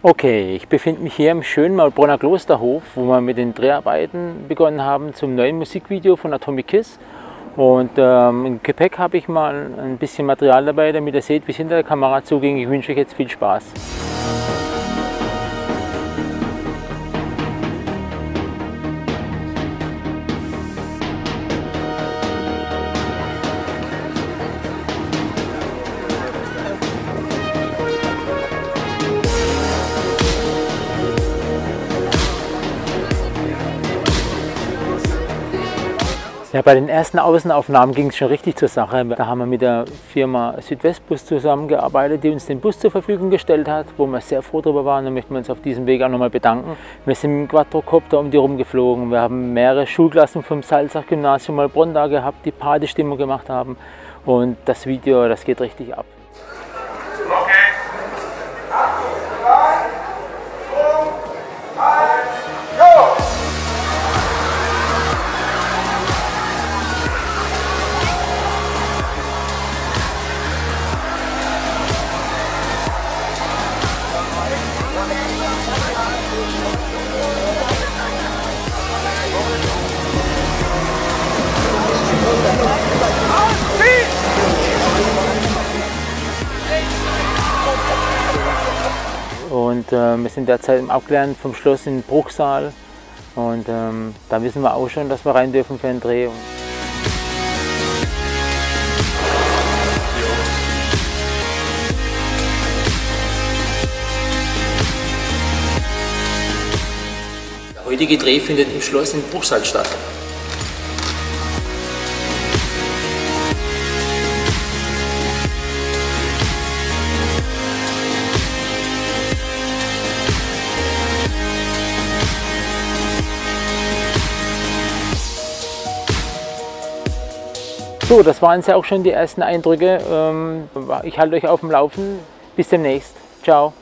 Okay, ich befinde mich hier im schönen Maulbronner Klosterhof, wo wir mit den Dreharbeiten begonnen haben zum neuen Musikvideo von Atomic Kiss. Und ähm, im Gepäck habe ich mal ein bisschen Material dabei, damit ihr seht, wie es hinter der Kamera zuging. Ich wünsche euch jetzt viel Spaß. Ja, bei den ersten Außenaufnahmen ging es schon richtig zur Sache. Da haben wir mit der Firma Südwestbus zusammengearbeitet, die uns den Bus zur Verfügung gestellt hat, wo wir sehr froh darüber waren. Da möchten wir uns auf diesem Weg auch nochmal bedanken. Wir sind mit dem Quadrocopter um die rumgeflogen. Wir haben mehrere Schulklassen vom Salzach-Gymnasium Malbronn da gehabt, die Partystimmung gemacht haben. Und das Video, das geht richtig ab. Und äh, wir sind derzeit im Abklären vom Schloss in Bruchsal. Und ähm, da wissen wir auch schon, dass wir rein dürfen für einen Dreh. Der heutige Dreh findet im Schloss in Bruchsal statt. So, das waren ja auch schon die ersten Eindrücke. Ähm, ich halte euch auf dem Laufen. Bis demnächst. Ciao.